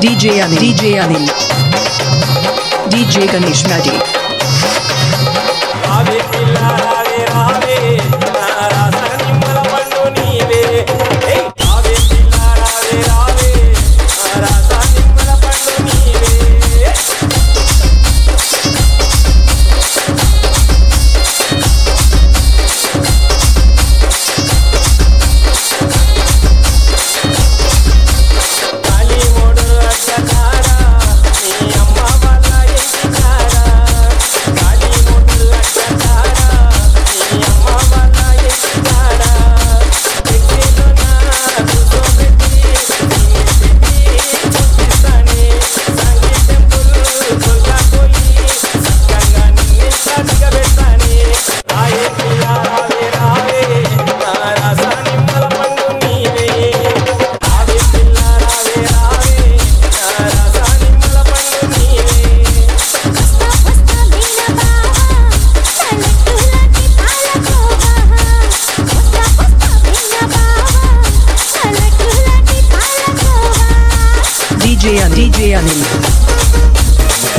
DJ Anil, DJ Anil, DJ Ganesh Maddy.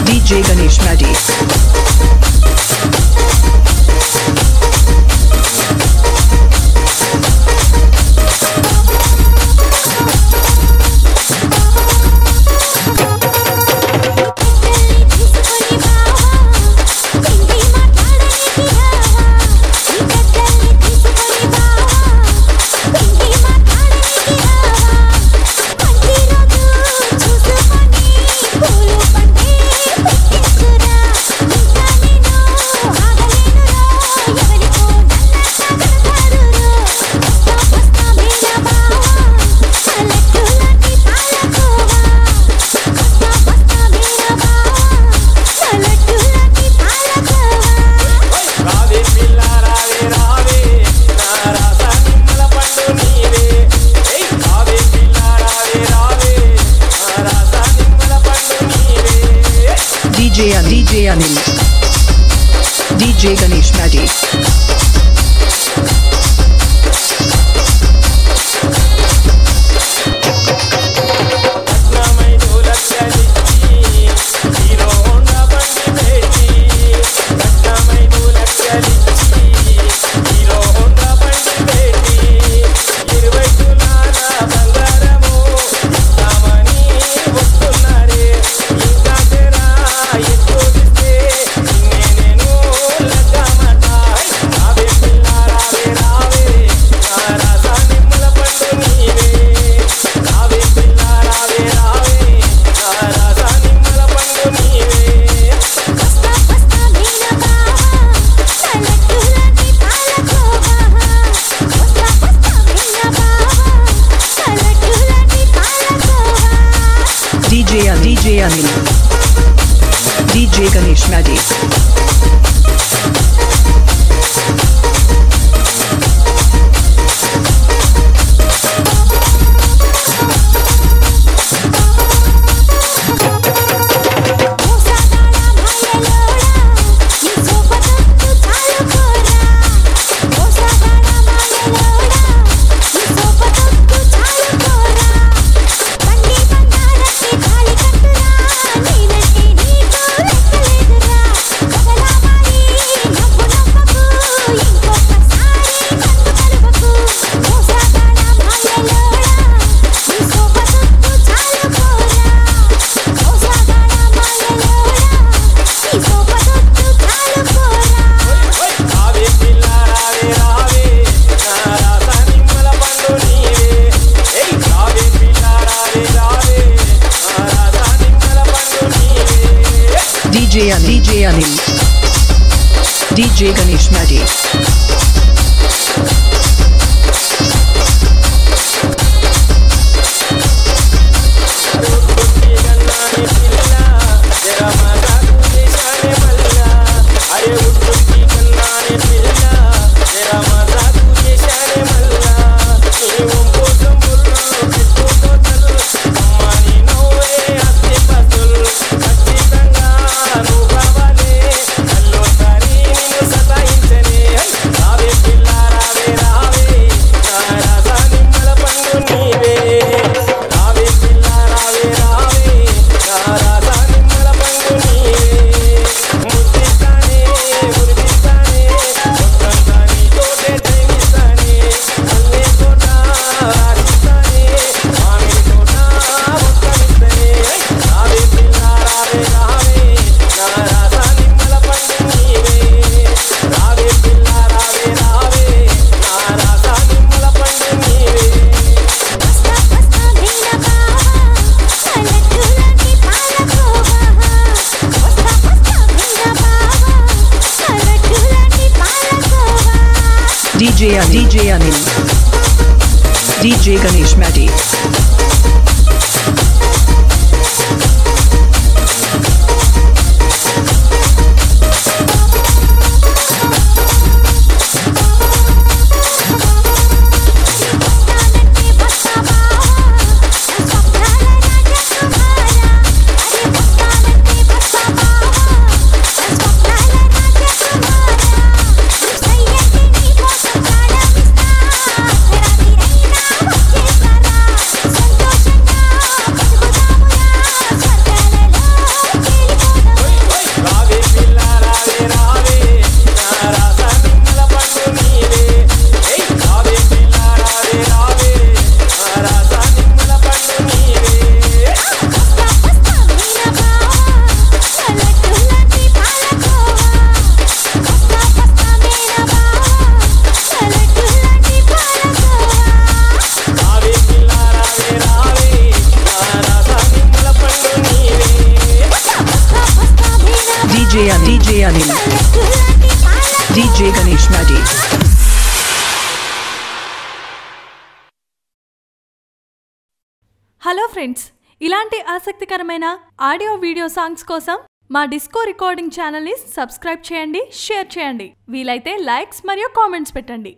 DJ Ganesh Magic DJ DJ Ganesh Maddy. DJ Ganesh Magic. Anim DJ Ganesh Madi. DJ Ani DJ Ani DJ Ganesh Medi Anil DJ Ganesh మాజీ hello friends ఇలాంటి ఆసక్తికరమైన audio video songs కోసం మా disco recording ఛానల్ని subscribe చేయండి share చేయండి. వీలైతే likes మరియు కామెంట్స్ పెట్టండి.